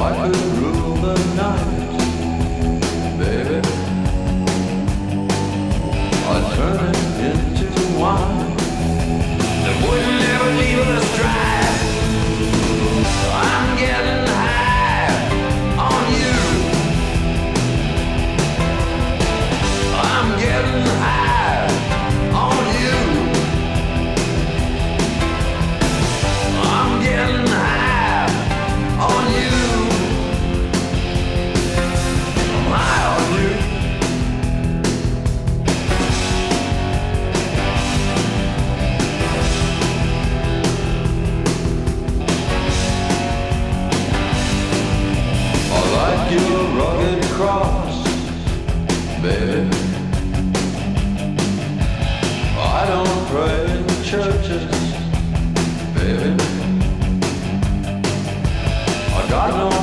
I could rule the night, your rugged cross, baby. I don't pray in the churches, baby. I got nowhere